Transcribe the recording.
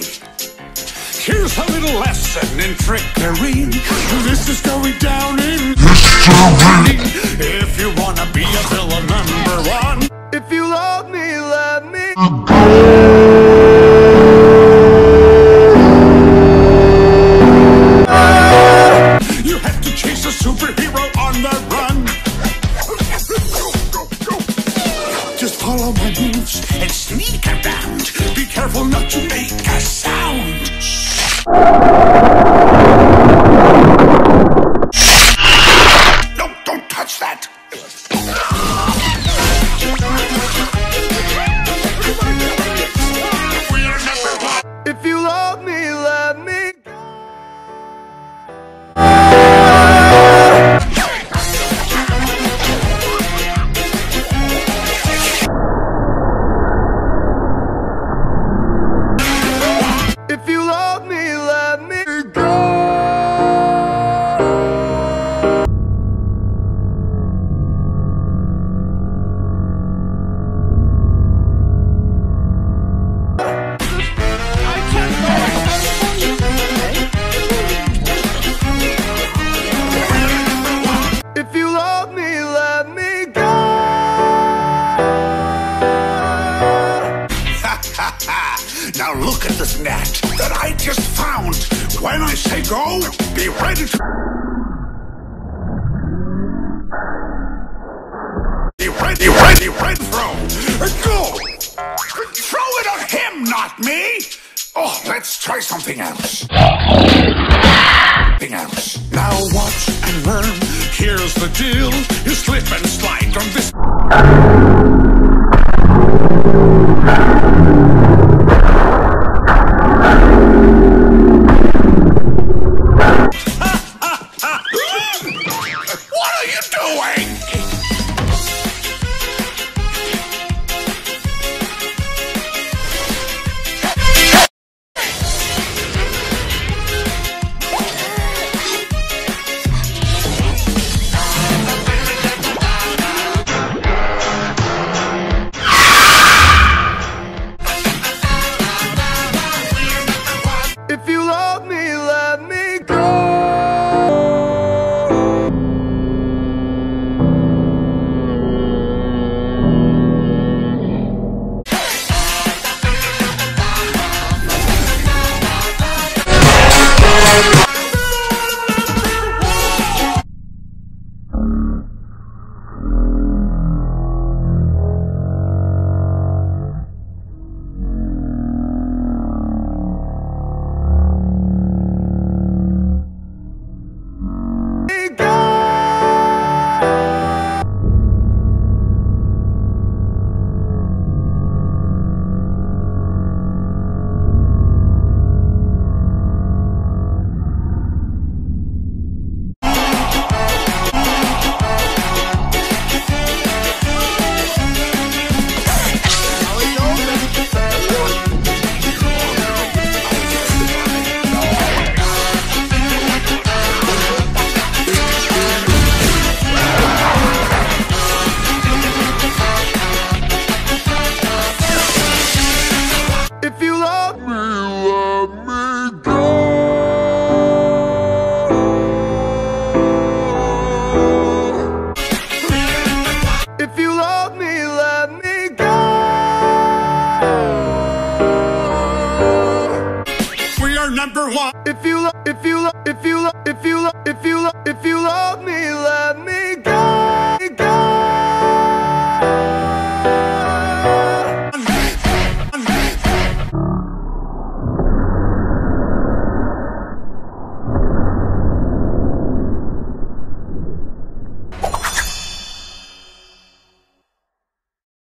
Closely. Here's a little lesson in trickery. This is going down in history. If you wanna be a villain number one, If you love me, let me you have to chase a superhero on the run. Just follow my moves and sneak this net that I just found. When I say go, be ready to. Be ready, ready, ready, throw. Go! Throw it at him, not me! Oh, let's try something else. Something else. Now watch and learn. Here's the deal. You slip and number one. If you lo- if you lo-